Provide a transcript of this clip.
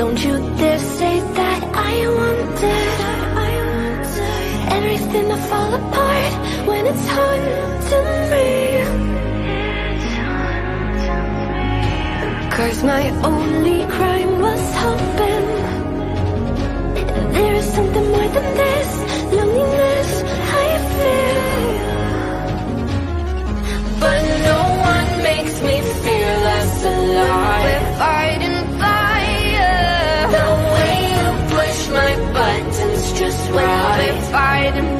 Don't you dare say that I wanted everything to fall apart when it's hard to me. Cause my only crime was just right. We're fighting fire.